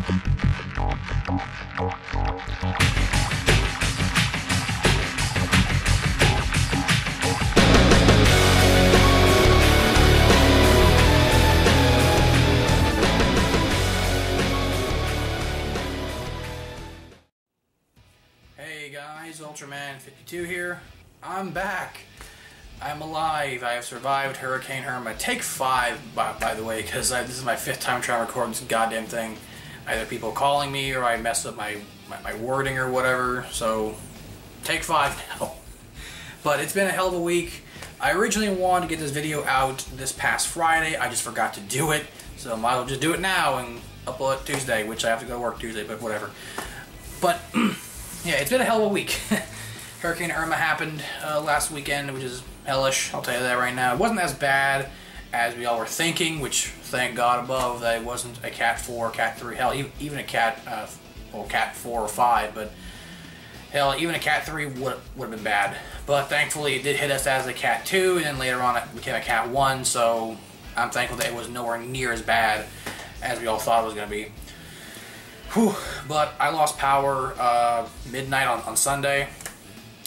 Hey guys, Ultraman52 here. I'm back. I'm alive. I have survived Hurricane Irma. Take five, by, by the way, because this is my fifth time trying to record this goddamn thing. Either people calling me or I messed up my, my, my wording or whatever. So, take five now. But it's been a hell of a week. I originally wanted to get this video out this past Friday. I just forgot to do it. So, I might as well just do it now and upload it Tuesday, which I have to go to work Tuesday, but whatever. But. yeah, it's been a hell of a week. Hurricane Irma happened uh, last weekend, which is hellish. I'll tell you that right now. It wasn't as bad as we all were thinking, which thank God above that it wasn't a Cat 4, Cat 3, hell, even a Cat, uh, well, Cat 4 or 5, but hell, even a Cat 3 would would have been bad. But thankfully, it did hit us as a Cat 2, and then later on it became a Cat 1, so I'm thankful that it was nowhere near as bad as we all thought it was going to be. Whew. But I lost power uh, midnight on, on Sunday,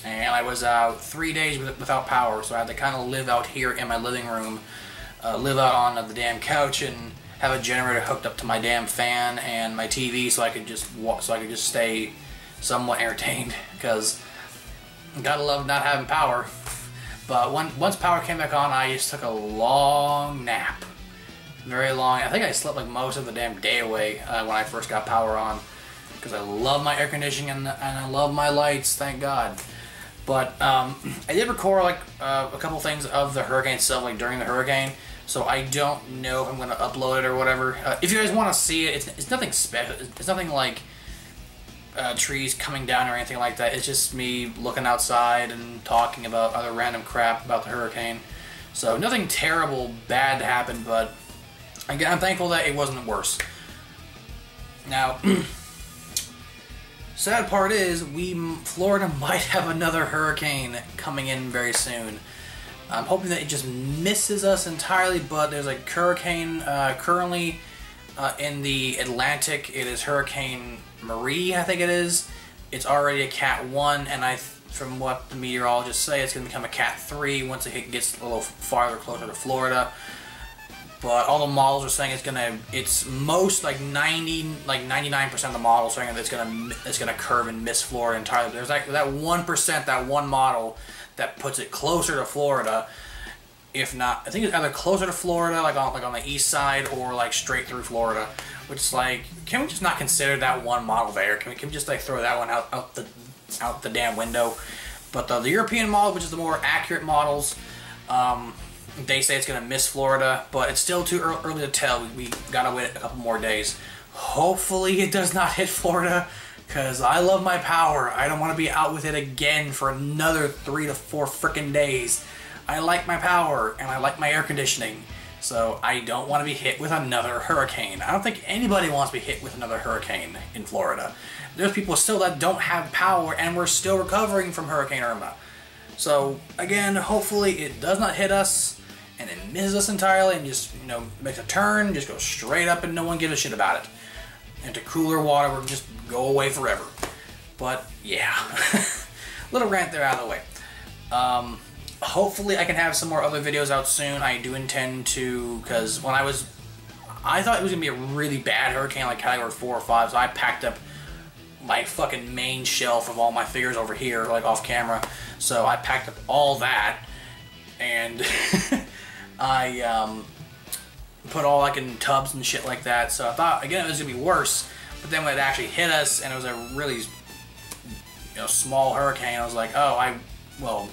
and I was out three days without power, so I had to kind of live out here in my living room, uh, live out on the damn couch, and have a generator hooked up to my damn fan and my TV, so I could just walk, so I could just stay somewhat entertained. Because gotta love not having power. But when, once power came back on, I just took a long nap very long. I think I slept like most of the damn day away uh, when I first got power on because I love my air conditioning and, and I love my lights, thank God. But um, I did record like uh, a couple things of the hurricane itself, like during the hurricane. So I don't know if I'm going to upload it or whatever. Uh, if you guys want to see it, it's, it's nothing special. It's nothing like uh, trees coming down or anything like that. It's just me looking outside and talking about other random crap about the hurricane. So nothing terrible bad happened, but Again, I'm thankful that it wasn't worse. Now, sad part is we Florida might have another hurricane coming in very soon. I'm hoping that it just misses us entirely, but there's a hurricane uh, currently uh, in the Atlantic. It is Hurricane Marie, I think it is. It's already a Cat 1, and I, from what the meteorologists say, it's going to become a Cat 3 once it gets a little farther closer to Florida but all the models are saying it's gonna it's most like 90 like 99% of the models saying that it's gonna it's gonna curve and miss Florida entirely. But There's like that one percent that one model that puts it closer to Florida. If not, I think it's either closer to Florida, like on like on the east side, or like straight through Florida. Which is like, can we just not consider that one model there? Can we, can we just like throw that one out out the out the damn window? But the, the European model, which is the more accurate models, um, they say it's going to miss Florida, but it's still too early to tell. We, we got to wait a couple more days. Hopefully it does not hit Florida, because I love my power. I don't want to be out with it again for another three to four freaking days. I like my power, and I like my air conditioning. So I don't want to be hit with another hurricane. I don't think anybody wants to be hit with another hurricane in Florida. There's people still that don't have power, and we're still recovering from Hurricane Irma. So again, hopefully it does not hit us and then misses us entirely and just, you know, makes a turn, just goes straight up and no one gives a shit about it. Into cooler water will just go away forever. But yeah, little rant there out of the way. Um, hopefully I can have some more other videos out soon. I do intend to, because when I was, I thought it was going to be a really bad hurricane like category 4 or 5, so I packed up my fucking main shelf of all my figures over here, like off camera. So I packed up all that, and I um, put all like in tubs and shit like that. So I thought again it was gonna be worse, but then when it actually hit us and it was a really you know small hurricane, I was like, oh, I well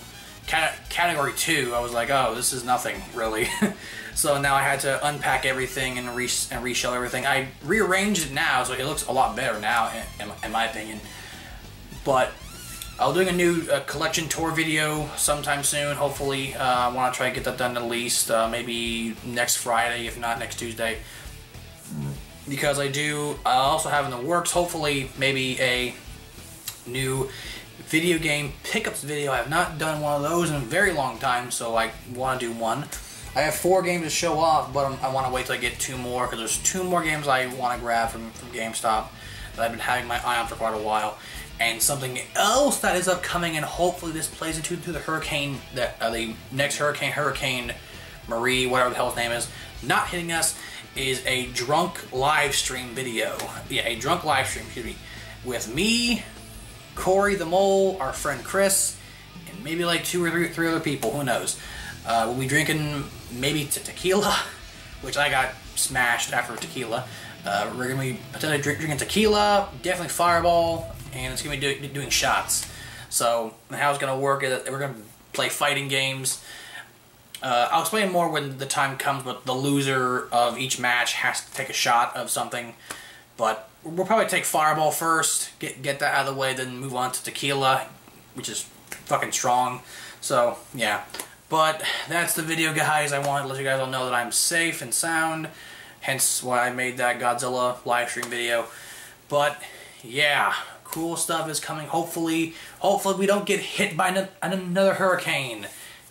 category two. I was like, oh, this is nothing really. so now I had to unpack everything and re and reshell everything. I rearranged it now, so it looks a lot better now, in, in my opinion. But I'll doing a new uh, collection tour video sometime soon. Hopefully, uh, I want to try to get that done at least uh, maybe next Friday, if not next Tuesday. Because I do, I also have in the works, hopefully, maybe a new video game pickups video. I have not done one of those in a very long time, so I want to do one. I have four games to show off, but I'm, i want to wait till I get two more because there's two more games I want to grab from, from GameStop that I've been having my eye on for quite a while. And something else that is upcoming, and hopefully this plays into, into the hurricane, that uh, the next hurricane, Hurricane Marie, whatever the hell his name is, not hitting us, is a drunk live stream video. Yeah, a drunk live stream, excuse me, with me, Corey the Mole, our friend Chris, and maybe like two or three, three other people, who knows. Uh, we'll be drinking maybe tequila, which I got smashed after tequila. Uh, we're gonna be potentially drink, drinking tequila, definitely Fireball, and it's gonna be do, doing shots. So how it's gonna work is we're gonna play fighting games. Uh, I'll explain more when the time comes, but the loser of each match has to take a shot of something. But we'll probably take Fireball first, get get that out of the way, then move on to tequila, which is fucking strong. So yeah. But that's the video, guys. I wanted to let you guys all know that I'm safe and sound. Hence why I made that Godzilla live stream video. But, yeah, cool stuff is coming. Hopefully, hopefully we don't get hit by another hurricane.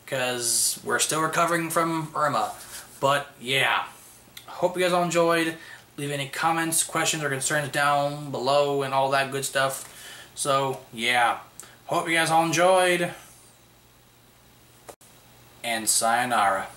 Because we're still recovering from Irma. But, yeah. Hope you guys all enjoyed. Leave any comments, questions, or concerns down below and all that good stuff. So, yeah. Hope you guys all enjoyed and sayonara.